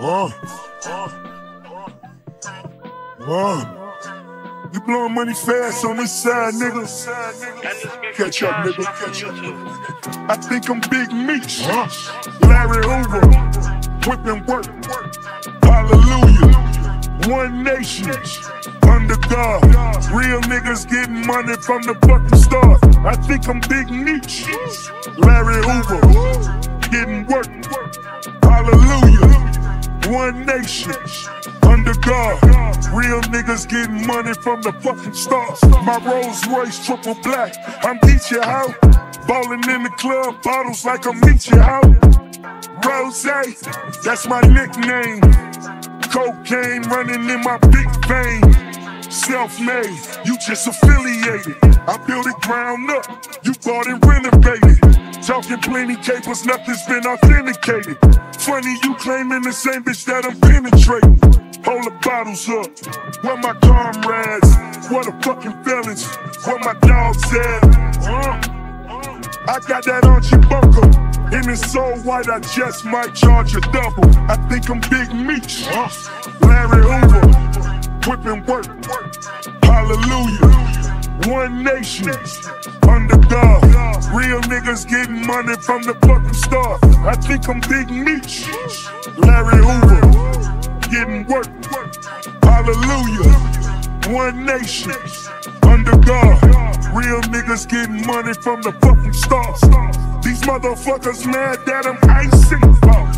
Uh. Uh. You blowing money fast on this side, nigga. Catch up, nigga. Catch up. I think I'm Big Meech. Larry Hoover. Whipping work. Hallelujah. One nation. Under God. Real niggas getting money from the fucking start. I think I'm Big Meech. Larry Hoover. One nation. Under God. Real niggas getting money from the fucking start. My Rolls Royce triple black. I'm beat you out. Ballin' in the club, bottles like I'm you out. Rose, that's my nickname. Cocaine running in my big vein. Self-made, you just affiliated. I built it ground up, you bought and renovated. Talking plenty capers, nothing's been authenticated. Funny you claiming the same bitch that I'm penetrating. Hold the bottles up. Where my comrades? What the fucking feelings? Where my dogs at? Uh, I got that Archie Bunker. And it's so white, I just might charge a double. I think I'm Big Meech. Larry Hoover. One nation. Under God. Real niggas getting money from the fucking start. I think I'm Big Meech. Larry Hoover getting work. Hallelujah. One nation. Under God. Real niggas getting money from the fucking start. These motherfuckers mad that I'm icy.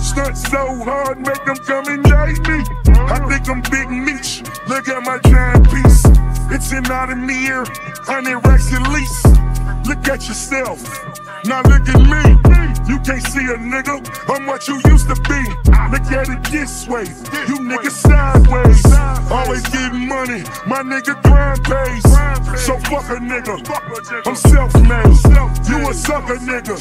Stunt so hard, make them come indict me. I think I'm Big Meech. Look at my giant an out of me here, 100 racks at least. Look at yourself. Now look at me. You can't see a nigga. I'm what you used to be. Look at it this way. You niggas sideways. Always getting money. My nigga grind pays. So fuck a nigga. I'm self-made. A sucker nigga.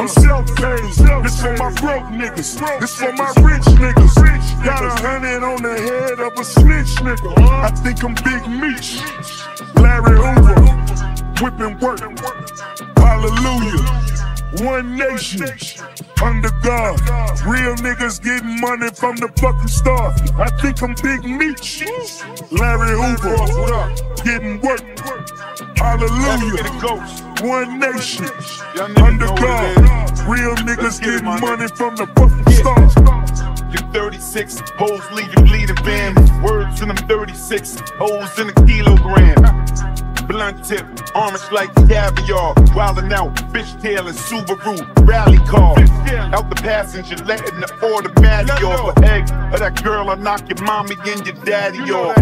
I'm self-paid. This for my broke niggas. This for my rich niggas. Got a hundred on the head of a snitch nigga. I think I'm Big Meech. Larry Hoover. Whipping work. Hallelujah. One nation, under God. Real niggas getting money from the fucking start. I think I'm Big Meech. Larry Hoover, getting work. Hallelujah. One nation, under God. Real niggas getting money from the fucking start. You're 36, hoes leave you bleeding, fam. Words in them 36, hoes in a kilogram. Blunt tip, orange like caviar. Wildin' out, fishtail and Subaru rally car. Out the passenger, letting the automatic off. A egg of that girl, I knock your mommy and your daddy off.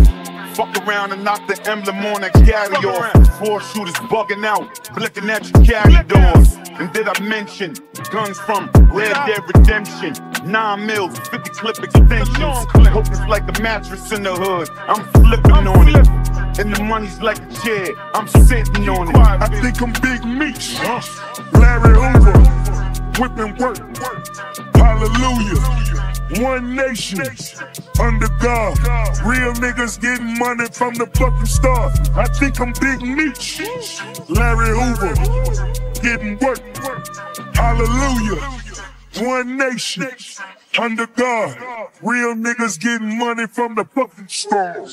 Fuck around and knock the emblem on that carry off. Four shooters bugging out, blicking at your carry doors. And did I mention guns from Red Dead Redemption? Nine mils, 50 clip extensions. Hope it's like a mattress in the hood. I'm flipping on it. And the money's like a chair, I'm sitting on it. I think I'm Big Meech. Larry Hoover, whipping work. Hallelujah. One nation, under God. Real niggas getting money from the fucking start. I think I'm Big Meech. Larry Hoover, getting work. Hallelujah. One nation, under God. Real niggas getting money from the fucking start.